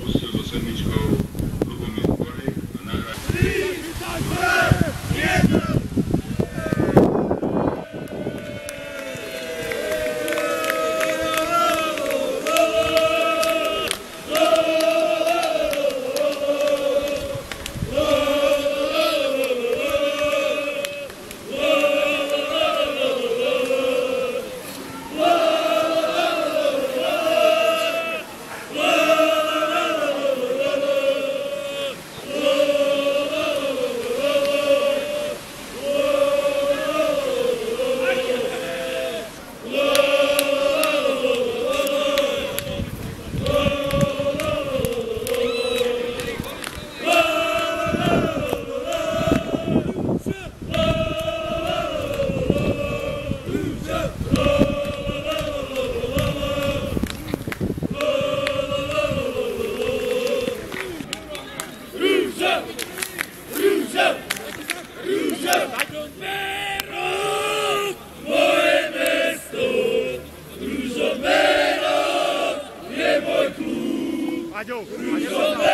Pustil do sedmičkou Lubomír Korik a nahrá... Aďo, Aďo,